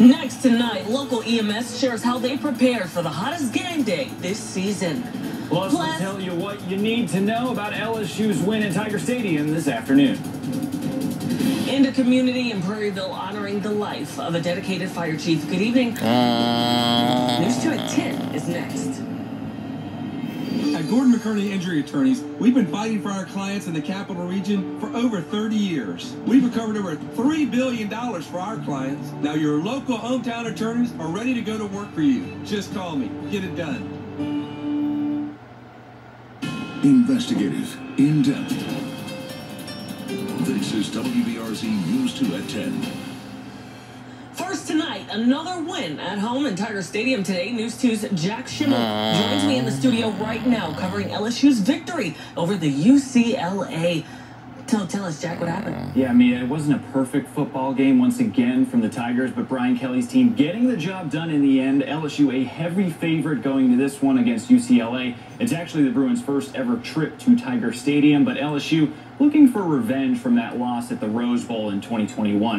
Next tonight, local EMS shares how they prepared for the hottest game day this season. Plus, we'll tell you what you need to know about LSU's win at Tiger Stadium this afternoon. And a community in Prairieville honoring the life of a dedicated fire chief. Good evening. News At Gordon McKernan Injury Attorneys, we've been fighting for our clients in the capital region for over 30 years. We've recovered over $3 billion for our clients. Now your local hometown attorneys are ready to go to work for you. Just call me. Get it done. Investigative, in-depth. This is WBRZ News 2 at 10. First tonight, another win at home in Tiger Stadium today. News 2's Jack Schimmel joins me in the studio right now covering LSU's victory over the UCLA. Tell, tell us, Jack, what happened? Yeah, I mean, it wasn't a perfect football game once again from the Tigers, but Brian Kelly's team getting the job done in the end. LSU a heavy favorite going to this one against UCLA. It's actually the Bruins' first ever trip to Tiger Stadium, but LSU looking for revenge from that loss at the Rose Bowl in 2021.